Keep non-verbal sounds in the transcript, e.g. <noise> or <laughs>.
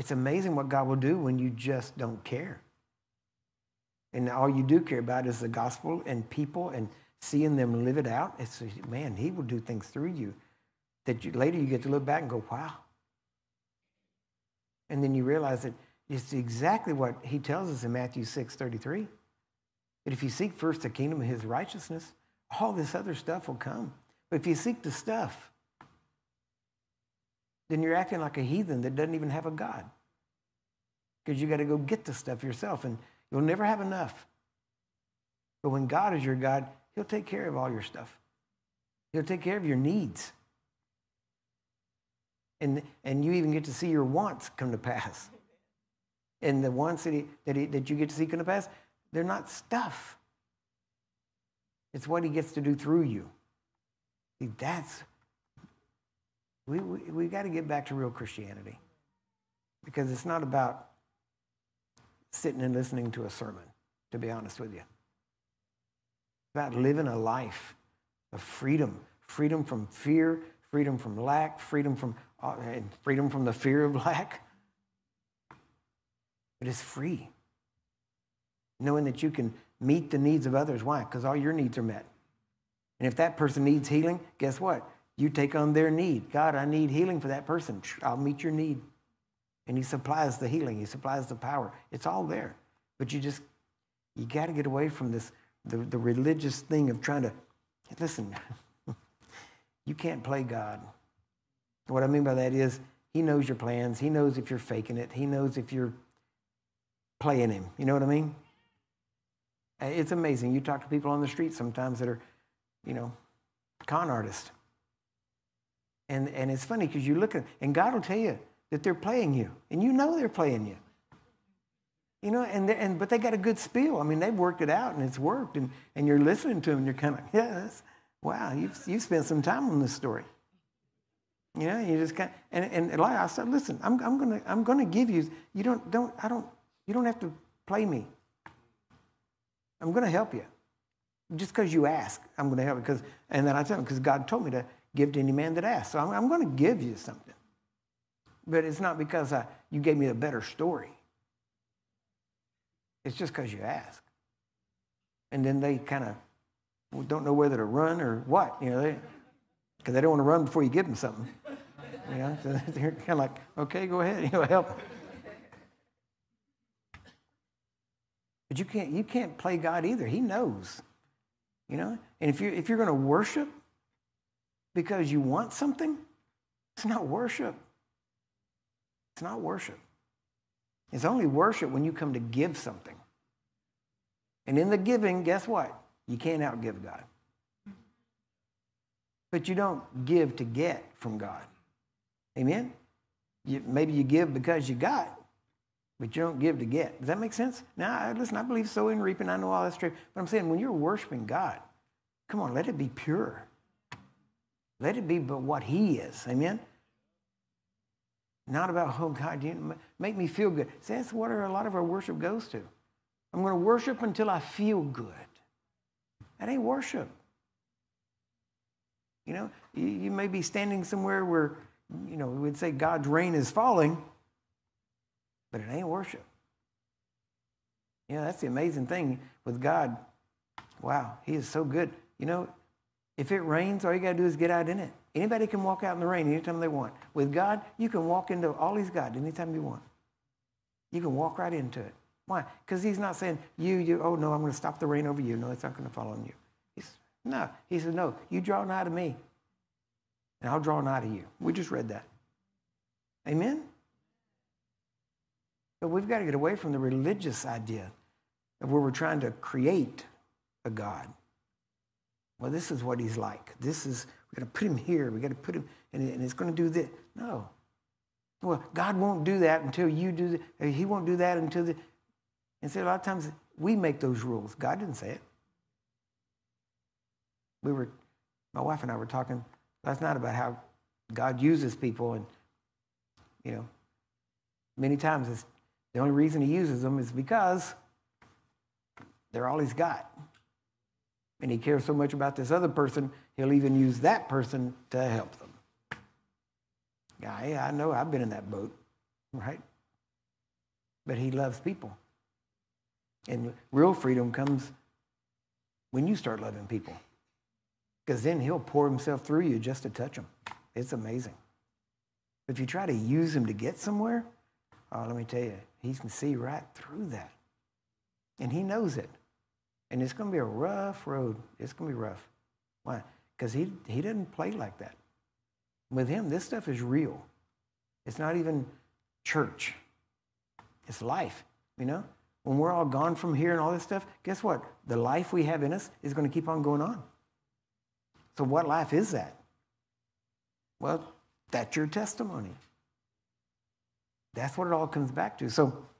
It's amazing what God will do when you just don't care. And all you do care about is the gospel and people and seeing them live it out. It's man, He will do things through you that you, later you get to look back and go, wow. And then you realize that it's exactly what He tells us in Matthew 6 33. That if you seek first the kingdom of His righteousness, all this other stuff will come. But if you seek the stuff, then you're acting like a heathen that doesn't even have a God. Because you got to go get the stuff yourself, and you'll never have enough. But when God is your God, He'll take care of all your stuff. He'll take care of your needs. And, and you even get to see your wants come to pass. And the wants that, he, that, he, that you get to see come to pass, they're not stuff. It's what he gets to do through you. See, that's, we, we, we got to get back to real Christianity. Because it's not about sitting and listening to a sermon, to be honest with you. It's about living a life of freedom freedom from fear, freedom from lack, freedom from, uh, and freedom from the fear of lack. But it's free. Knowing that you can meet the needs of others. Why? Because all your needs are met. And if that person needs healing, guess what? You take on their need. God, I need healing for that person. I'll meet your need. And He supplies the healing, He supplies the power. It's all there. But you just, you got to get away from this, the, the religious thing of trying to, listen, <laughs> you can't play God. What I mean by that is, He knows your plans. He knows if you're faking it. He knows if you're playing Him. You know what I mean? Uh, it's amazing. You talk to people on the street sometimes that are, you know, con artists. And, and it's funny because you look at, and God will tell you that they're playing you, and you know they're playing you. You know, and, and but they got a good spiel. I mean, they've worked it out and it's worked, and, and you're listening to them, and you're kind of, <laughs> yes, wow, you've, you've spent some time on this story. You know, you just kind of, and, and like I said, listen, I'm, I'm gonna I'm gonna give you. You don't don't I don't you don't have to play me. I'm gonna help you. Just because you ask, I'm going to help you. Because, and then I tell him because God told me to give to any man that asks. So I'm, I'm going to give you something. But it's not because I, you gave me a better story. It's just because you ask. And then they kind of don't know whether to run or what, you know, because they, don't want to run before you give them something. You know, so <laughs> they're kind of like, okay, go ahead, <laughs> you know, help. But you can't, you can't play God either. He knows. You know? And if, you, if you're going to worship because you want something, it's not worship. It's not worship. It's only worship when you come to give something. And in the giving, guess what? You can't outgive God. But you don't give to get from God. Amen? You, maybe you give because you got, but you don't give to get. Does that make sense? Now, listen, I believe sowing and reaping. I know all that's true. But I'm saying when you're worshiping God, come on, let it be pure. Let it be but what He is. Amen? Not about, oh, God, you make me feel good. See, that's what a lot of our worship goes to. I'm going to worship until I feel good. That ain't worship. You know, you, you may be standing somewhere where, you know, we would say God's rain is falling, but it ain't worship. You know, that's the amazing thing with God. Wow, He is so good. You know, if it rains, all you got to do is get out in it. Anybody can walk out in the rain anytime they want. With God, you can walk into all He's got anytime you want. You can walk right into it. Why? Because He's not saying, you, you, oh no, I'm going to stop the rain over you. No, it's not going to fall on you. He's, no, He said, no, you draw nigh to me, and I'll draw nigh to you. We just read that. Amen? But we've got to get away from the religious idea of where we're trying to create a God. Well, this is what he's like. This is, we got to put him here. We got to put him, and, and it's going to do this. No. Well, God won't do that until you do that. Uh, he won't do that until the. And so a lot of times we make those rules. God didn't say it. We were, my wife and I were talking last night about how God uses people, and you know, many times it's the only reason he uses them is because they're all he's got. And he cares so much about this other person, he'll even use that person to help them. Yeah, I know I've been in that boat, right? but he loves people. And real freedom comes when you start loving people. Because then he'll pour himself through you just to touch them. It's amazing. If you try to use him to get somewhere, oh, let me tell you, he can see right through that. And he knows it. And it's going to be a rough road. It's going to be rough. Why? Because he, he didn't play like that. With him, this stuff is real. It's not even church, it's life, you know? When we're all gone from here and all this stuff, guess what? The life we have in us is going to keep on going on. So, what life is that? Well, that's your testimony. That's what it all comes back to. So,